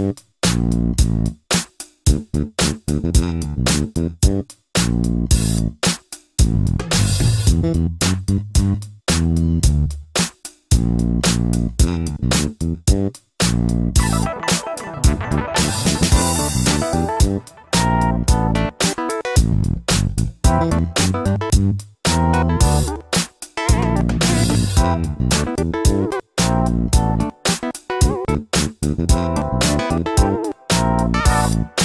thank you you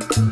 Thank you.